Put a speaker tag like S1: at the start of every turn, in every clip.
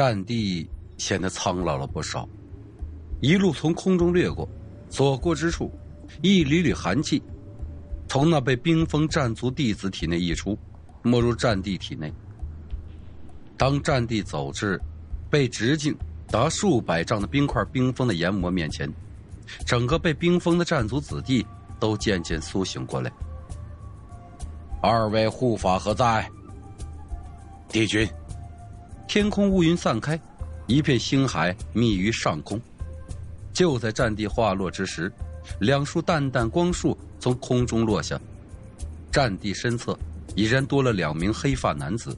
S1: 战地显得苍老了不少，一路从空中掠过，所过之处，一缕缕寒气从那被冰封战族弟子体内溢出，没入战地体内。当战地走至被直径达数百丈的冰块冰封的炎魔面前，整个被冰封的战族子弟都渐渐苏醒过来。
S2: 二位护法何在？
S3: 帝君。
S1: 天空乌云散开，一片星海密于上空。就在战地化落之时，两束淡淡光束从空中落下，战地身侧已然多了两名黑发男子。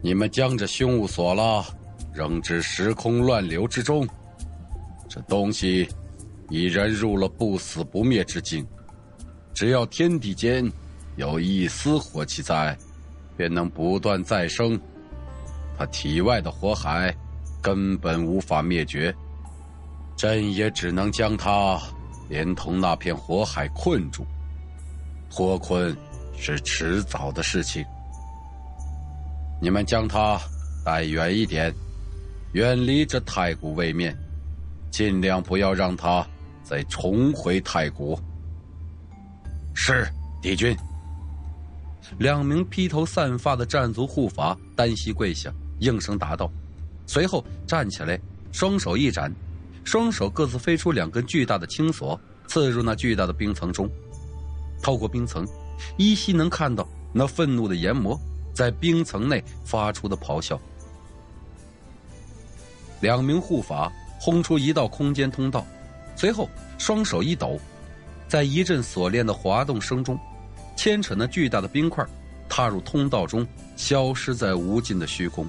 S2: 你们将这凶物锁了，扔至时空乱流之中。这东西已然入了不死不灭之境，只要天地间有一丝火气在，便能不断再生。他体外的火海根本无法灭绝，朕也只能将他连同那片火海困住。脱困是迟早的事情。你们将他带远一点，远离这太古位面，尽量不要让他再重回太古。
S3: 是，帝君。
S1: 两名披头散发的战族护法单膝跪下。应声答道，随后站起来，双手一展，双手各自飞出两根巨大的青索，刺入那巨大的冰层中。透过冰层，依稀能看到那愤怒的炎魔在冰层内发出的咆哮。两名护法轰出一道空间通道，随后双手一抖，在一阵锁链的滑动声中，牵扯那巨大的冰块，踏入通道中，消失在无尽的虚空。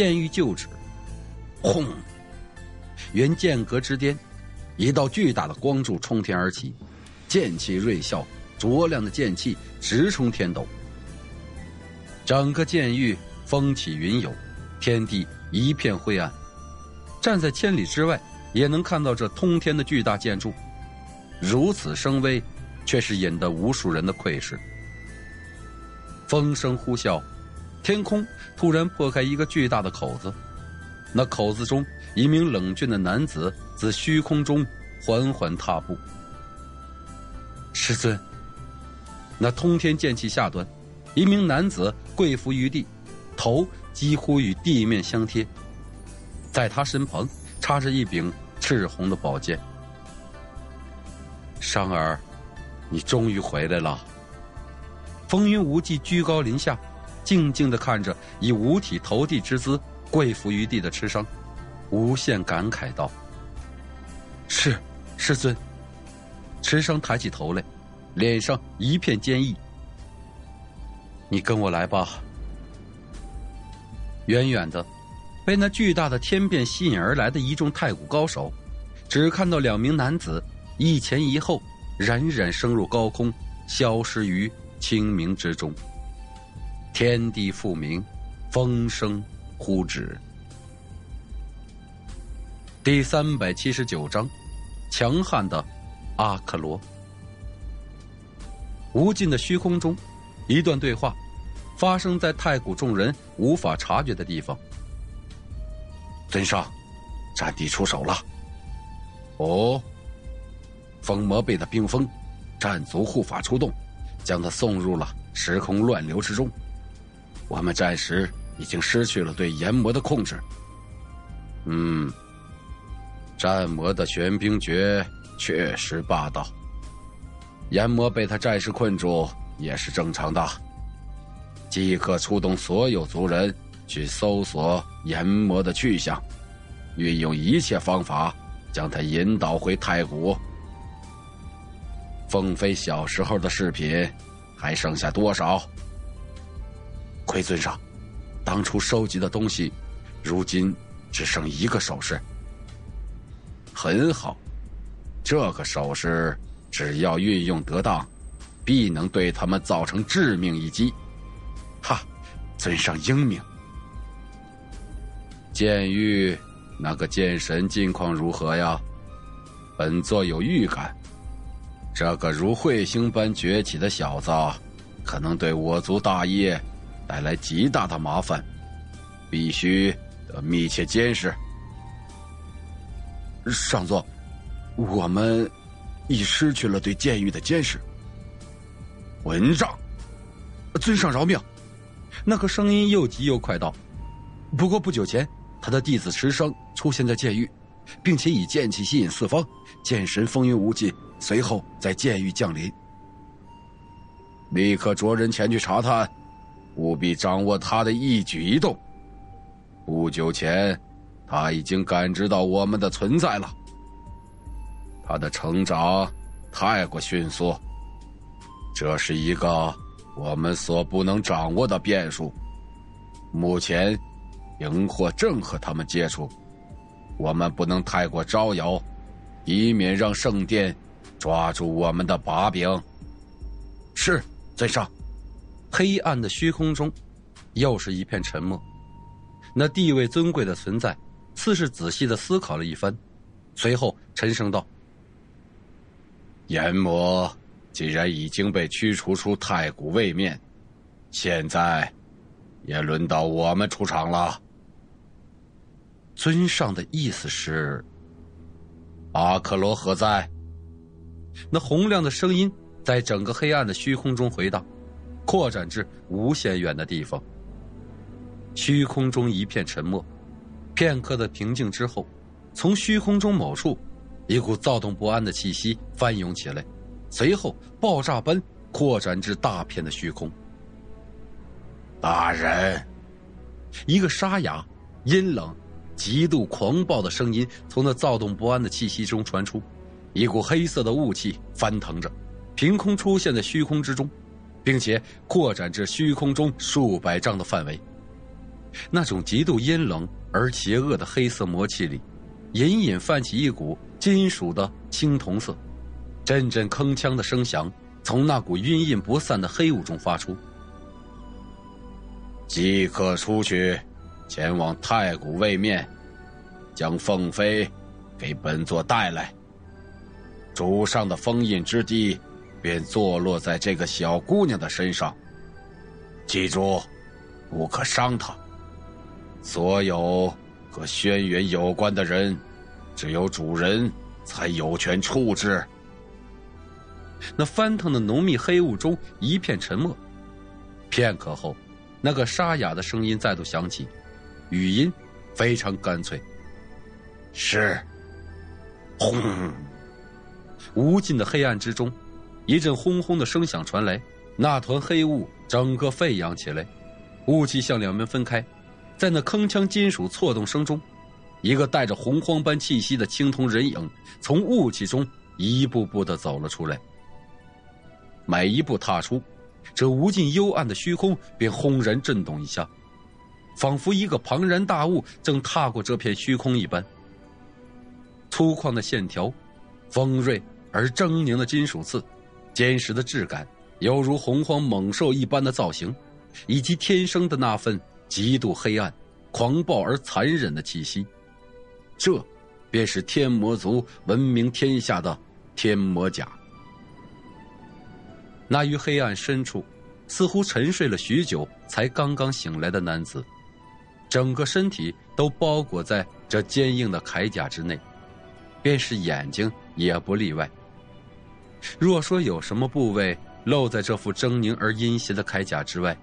S1: 剑欲就止，轰！原剑阁之巅，一道巨大的光柱冲天而起，剑气锐啸，灼亮的剑气直冲天斗。整个剑域风起云涌，天地一片灰暗。站在千里之外，也能看到这通天的巨大建筑，如此声威，却是引得无数人的窥视。风声呼啸。天空突然破开一个巨大的口子，那口子中一名冷峻的男子自虚空中缓缓踏步。师尊，那通天剑气下端，一名男子跪伏于地，头几乎与地面相贴，在他身旁插着一柄赤红的宝剑。商儿，你终于回来了。风云无际，居高临下。静静的看着以五体投地之姿跪伏于地的赤商，无限感慨道：“是，师尊。”赤商抬起头来，脸上一片坚毅。“你跟我来吧。”远远的，被那巨大的天变吸引而来的一众太古高手，只看到两名男子一前一后，冉冉升入高空，消失于清明之中。天地复明，风声呼止。第三百七十九章，强悍的阿克罗。无尽的虚空中，一段对话发生在太古众人无法察觉的地方。
S3: 尊上，战帝出手了。
S2: 哦，
S3: 风魔被他冰封，战族护法出动，将他送入了时空乱流之中。我们暂时已经失去了对炎魔的控制。
S2: 嗯，战魔的玄冰诀确实霸道，炎魔被他暂时困住也是正常的。即刻出动所有族人去搜索炎魔的去向，运用一切方法将他引导回太古。凤飞小时候的饰品还剩下多少？
S3: 亏尊上，当初收集的东西，如今只剩一个首饰。
S2: 很好，这个首饰只要运用得当，必能对他们造成致命一击。
S3: 哈，尊上英明。
S2: 剑玉，那个剑神近况如何呀？本座有预感，这个如彗星般崛起的小子，可能对我族大业。带来极大的麻烦，必须得密切监视。
S3: 上座，我们已失去了对监狱的监视。
S2: 混账！
S3: 尊上饶命！那个声音又急又快道：“不过不久前，他的弟子持生出现在监狱，并且以剑气吸引四方，剑神风云无际，随后在监狱降临。
S2: 立刻着人前去查探，务必掌握他的一举一动。不久前，他已经感知到我们的存在了。他的成长太过迅速，这是一个……”我们所不能掌握的变数，目前，荧惑正和他们接触，我们不能太过招摇，以免让圣殿抓住我们的把柄。
S3: 是，尊上。黑暗的虚空中，又是一片沉默。那地位尊贵的存在，似是仔细的思考了一番，随后沉声道：“
S2: 阎魔。”既然已经被驱除出太古位面，现在也轮到我们出场了。
S3: 尊上的意思是，
S2: 阿克罗何在？
S3: 那洪亮的声音在整个黑暗的虚空中回荡，扩展至无限远的地方。虚空中一片沉默，片刻的平静之后，从虚空中某处，一股躁动不安的气息翻涌起来。随后，爆炸般扩展至大片的虚空。
S2: 大人，
S3: 一个沙哑、阴冷、极度狂暴的声音从那躁动不安的气息中传出，一股黑色的雾气翻腾着，凭空出现在虚空之中，并且扩展至虚空中数百丈的范围。那种极度阴冷而邪恶的黑色魔气里，隐隐泛起一股金属的青铜色。阵阵铿锵的声响从那股晕印不散的黑雾中发出。
S2: 即刻出去，前往太古位面，将凤飞给本座带来。主上的封印之地，便坐落在这个小姑娘的身上。记住，不可伤她。所有和轩辕有关的人，只有主人才有权处置。
S3: 那翻腾的浓密黑雾中一片沉默，片刻后，那个沙哑的声音再度响起，语音非常干脆：“
S2: 是。”
S3: 轰！无尽的黑暗之中，一阵轰轰的声响传来，那团黑雾整个沸扬起来，雾气向两边分开，在那铿锵金属错动声中，一个带着洪荒般气息的青铜人影从雾气中一步步的走了出来。每一步踏出，这无尽幽暗的虚空便轰然震动一下，仿佛一个庞然大物正踏过这片虚空一般。粗犷的线条，锋锐而狰狞的金属刺，坚实的质感，犹如洪荒猛兽一般的造型，以及天生的那份极度黑暗、狂暴而残忍的气息，这，便是天魔族闻名天下的天魔甲。那于黑暗深处，似乎沉睡了许久才刚刚醒来的男子，整个身体都包裹在这坚硬的铠甲之内，便是眼睛也不例外。若说有什么部位露在这副狰狞而阴邪的铠甲之外，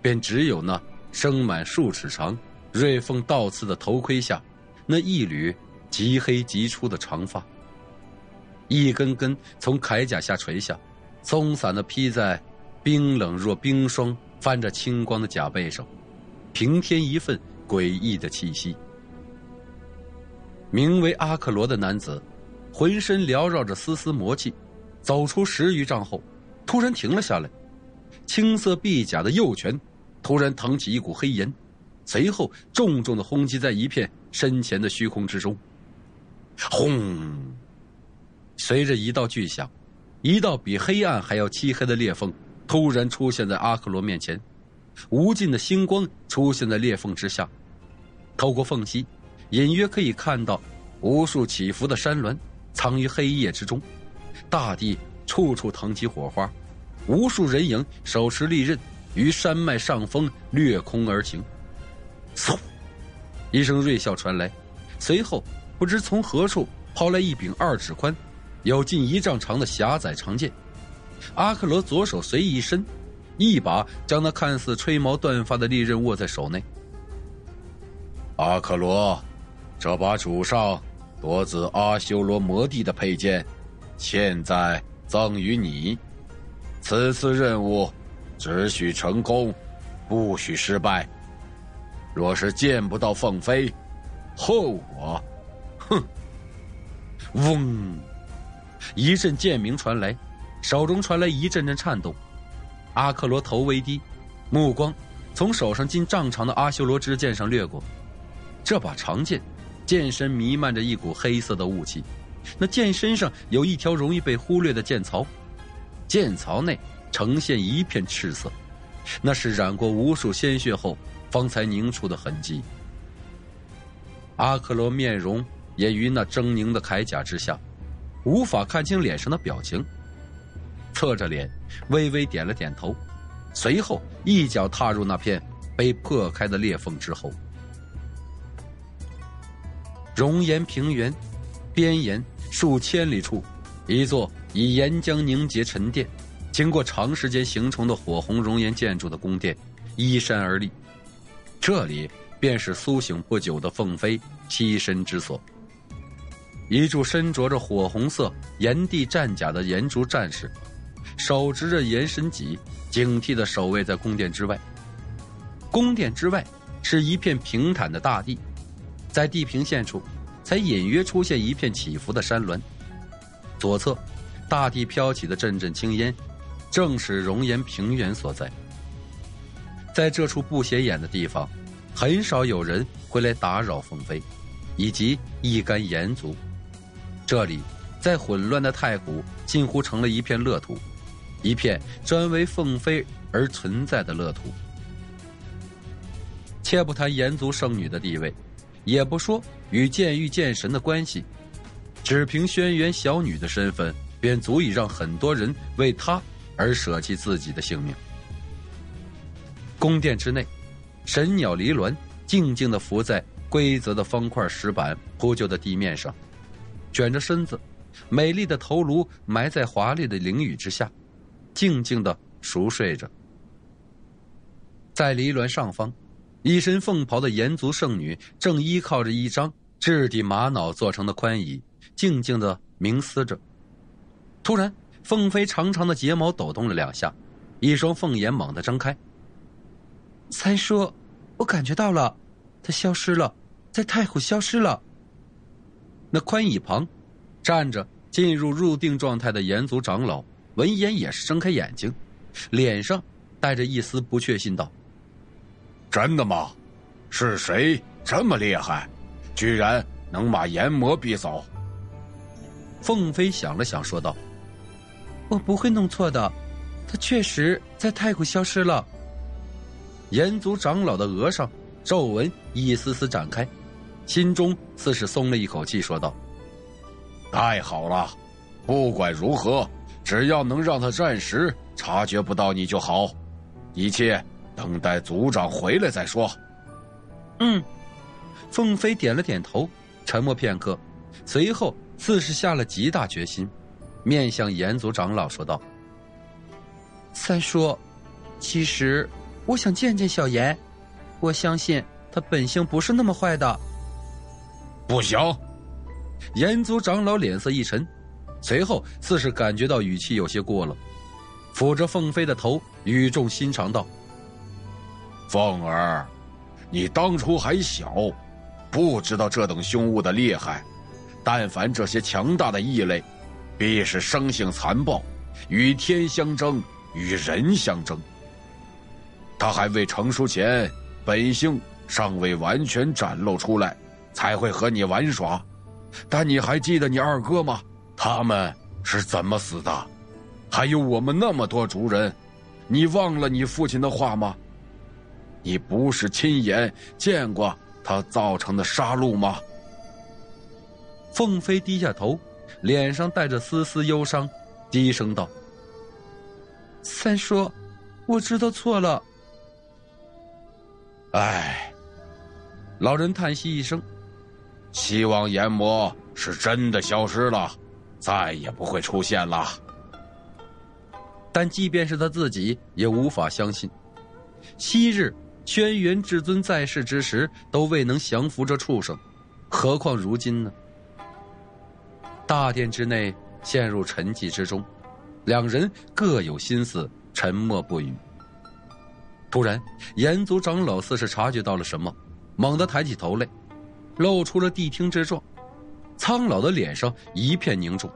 S3: 便只有那生满数尺长、锐锋倒刺的头盔下，那一缕极黑极粗的长发，一根根从铠甲下垂下。松散的披在冰冷若冰霜、泛着青光的甲背上，平添一份诡异的气息。名为阿克罗的男子，浑身缭绕着丝丝魔气，走出十余丈后，突然停了下来。青色臂甲的右拳突然腾起一股黑烟，随后重重的轰击在一片身前的虚空之中。轰！随着一道巨响。一道比黑暗还要漆黑的裂缝突然出现在阿克罗面前，无尽的星光出现在裂缝之下，透过缝隙，隐约可以看到无数起伏的山峦藏于黑夜之中，大地处处腾起火花，无数人影手持利刃于山脉上风掠空而行。嗖，一声锐啸传来，随后不知从何处抛来一柄二指宽、有近一丈长的狭窄长剑。阿克罗左手随意一伸，一把将那看似吹毛断发的利刃握在手内。
S2: 阿克罗，这把主上夺自阿修罗魔帝的佩剑，现在赠予你。此次任务只许成功，不许失败。若是见不到凤飞，后果，哼！
S3: 嗡，一阵剑鸣传来。手中传来一阵阵颤动，阿克罗头微低，目光从手上近丈长的阿修罗之剑上掠过。这把长剑，剑身弥漫着一股黑色的雾气，那剑身上有一条容易被忽略的剑槽，剑槽内呈现一片赤色，那是染过无数鲜血后方才凝出的痕迹。阿克罗面容也于那狰狞的铠甲之下，无法看清脸上的表情。侧着脸，微微点了点头，随后一脚踏入那片被破开的裂缝之后。熔岩平原，边沿数千里处，一座以岩浆凝结沉淀、经过长时间形成的火红熔岩建筑的宫殿依山而立。这里便是苏醒不久的凤飞栖身之所。一柱身着着火红色炎帝战甲的炎族战士。手执着炎神戟，警惕地守卫在宫殿之外。宫殿之外是一片平坦的大地，在地平线处，才隐约出现一片起伏的山峦。左侧，大地飘起的阵阵青烟，正是熔岩平原所在。在这处不显眼的地方，很少有人会来打扰凤飞，以及一干炎族。这里，在混乱的太古，近乎成了一片乐土。一片专为凤飞而存在的乐土。且不谈炎族圣女的地位，也不说与剑狱剑神的关系，只凭轩辕小女的身份，便足以让很多人为她而舍弃自己的性命。宫殿之内，神鸟离鸾静静地伏在规则的方块石板铺就的地面上，卷着身子，美丽的头颅埋在华丽的翎羽之下。静静的熟睡着，在离鸾上方，一身凤袍的炎族圣女正依靠着一张质地玛瑙做成的宽椅，静静的冥思着。突然，凤飞长长的睫毛抖动了两下，一双凤眼猛地睁开。三叔，我感觉到了，他消失了，在太湖消失了。那宽椅旁，站着进入入定状态的炎族长老。闻言也是睁开眼睛，脸上带着一丝不确信道：“
S2: 真的吗？是谁这么厉害，居然能把炎魔逼走？”
S3: 凤飞想了想，说道：“我不会弄错的，他确实在太古消失了。”炎族长老的额上皱纹一丝丝展开，心中似是松了一口气，说道：“
S2: 太好了，不管如何。”只要能让他暂时察觉不到你就好，一切等待族长回来再说。
S3: 嗯，凤飞点了点头，沉默片刻，随后似是下了极大决心，面向严族长老说道：“三叔，其实我想见见小严，我相信他本性不是那么坏的。”
S2: 不行，
S3: 严族长老脸色一沉。随后，似是感觉到语气有些过了，抚着凤飞的头，语重心长道：“
S2: 凤儿，你当初还小，不知道这等凶物的厉害。但凡这些强大的异类，必是生性残暴，与天相争，与人相争。他还未成熟前，本性尚未完全展露出来，才会和你玩耍。但你还记得你二哥吗？”他们是怎么死的？还有我们那么多族人，你忘了你父亲的话吗？你不是亲眼见过他造成的杀戮吗？
S3: 凤飞低下头，脸上带着丝丝忧伤，低声道：“三叔，我知道错了。
S2: 唉，老人叹息一声，希望炎魔是真的消失了，再也不会出现了。
S3: 但即便是他自己也无法相信，昔日轩辕至尊在世之时都未能降服这畜生，何况如今呢？大殿之内陷入沉寂之中，两人各有心思，沉默不语。突然，炎族长老似是察觉到了什么，猛地抬起头来，露出了谛听之状，苍老的脸上一片凝重。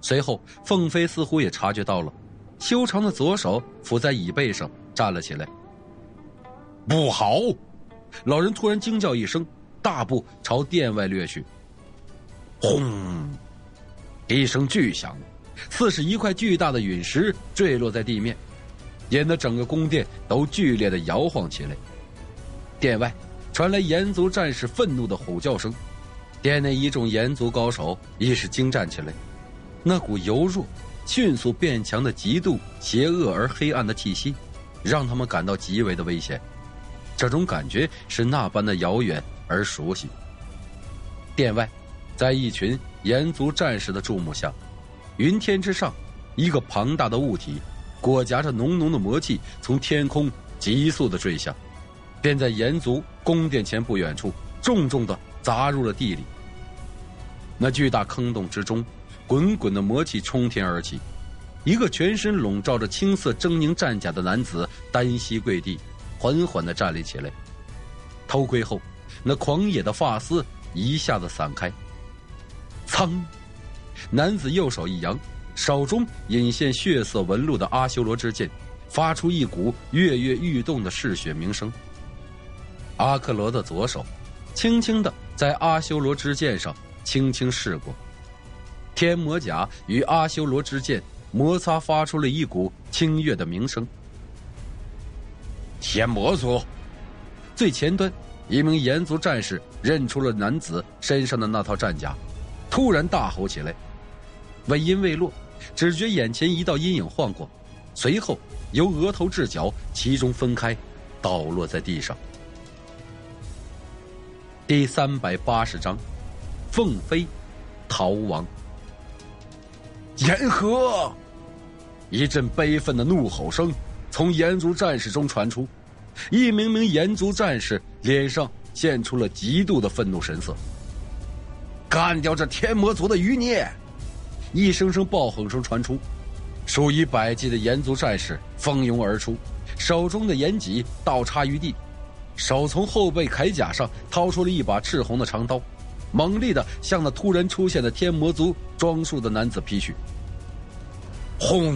S3: 随后，凤飞似乎也察觉到了。修长的左手扶在椅背上，站了起来。
S2: 不好！
S3: 老人突然惊叫一声，大步朝殿外掠去。
S2: 轰！一声巨响，似是一块巨大的陨石坠落在地面，引得整个宫殿都剧烈的摇晃起来。殿外传来炎族战士愤怒的吼叫声，殿内一众炎族高手亦是惊战起来，那股由弱。迅速变强的极度邪恶而黑暗的气息，让他们感到极为的危险。这种感觉是那般的遥远而熟悉。殿外，在一群炎族战士的注目下，云天之上，一个庞大的物体，裹夹着浓浓的魔气，从天空急速的坠下，便在炎族宫殿前不远处重重的砸入了地里。那巨大坑洞之中。滚滚的魔气冲天而起，一个全身笼罩着青色狰狞战甲的男子单膝跪地，缓缓的站立起来。头盔后，那狂野的发丝一下子散开。噌，男子右手一扬，手中隐现血色纹路的阿修罗之剑，发出一股跃跃欲动的嗜血鸣声。阿克罗的左手，轻轻的在阿修罗之剑上轻轻试过。天魔甲与阿修罗之剑摩擦，发出了一股清越的鸣声。天魔族
S3: 最前端，一名炎族战士认出了男子身上的那套战甲，突然大吼起来。尾音未落，只觉眼前一道阴影晃过，随后由额头至脚其中分开，倒落在地上。第三百八十章，凤飞逃亡。
S2: 炎河！一阵悲愤的怒吼声从炎族战士中传出，一名名炎族战士脸上现出了极度的愤怒神色。干掉这天魔族的余孽！一声声暴吼声传出，数以百计的炎族战士蜂拥而出，手中的炎戟倒插于地，手从后背铠甲上掏出了一把赤红的长刀。猛烈的向那突然出现的天魔族装束的男子劈去。轰！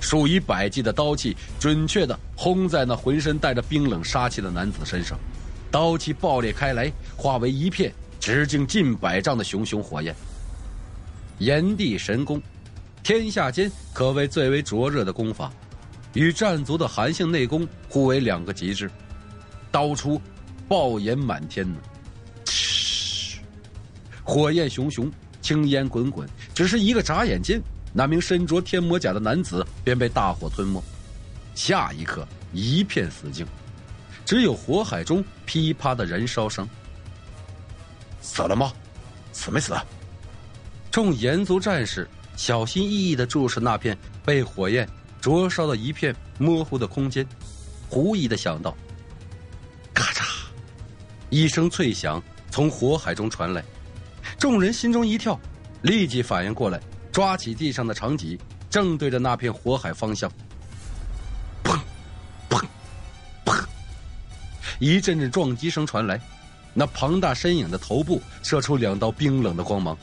S2: 数以百计的刀气准确的轰在那浑身带着冰冷杀气的男子身上，刀气爆裂开来，化为一片直径近百丈的熊熊火焰。炎帝神功，天下间可谓最为灼热的功法，与战族的寒性内功互为两个极致。刀出，爆炎满天呢。火焰熊熊，青烟滚滚，只是一个眨眼间，那名身着天魔甲的男子便被大火吞没。下一刻，一片死静，只有火海中噼啪的燃烧声。
S1: 死了吗？死没死？
S3: 众炎族战士小心翼翼的注视那片被火焰灼烧的一片模糊的空间，狐疑的想到：咔嚓，一声脆响从火海中传来。众人心中一跳，立即反应过来，抓起地上的长戟，正对着那片火海方向。砰，砰，砰！一阵阵撞击声传来，那庞大身影的头部射出两道冰冷的光芒，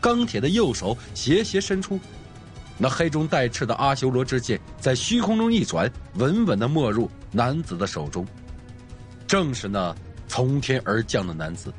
S3: 钢铁的右手斜斜伸出，那黑中带赤的阿修罗之剑在虚空中一转，稳稳的没入男子的手中。正是那从天而降的男子。